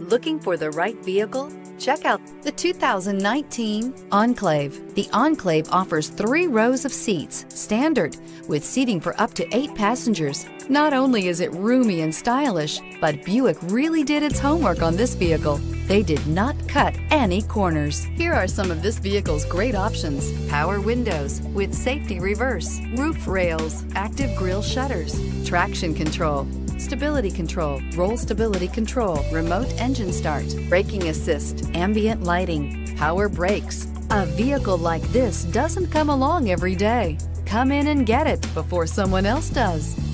Looking for the right vehicle? Check out the 2019 Enclave. The Enclave offers three rows of seats, standard, with seating for up to eight passengers. Not only is it roomy and stylish, but Buick really did its homework on this vehicle. They did not cut any corners. Here are some of this vehicle's great options. Power windows with safety reverse, roof rails, active grille shutters, traction control, stability control, roll stability control, remote engine start, braking assist, ambient lighting, power brakes. A vehicle like this doesn't come along every day. Come in and get it before someone else does.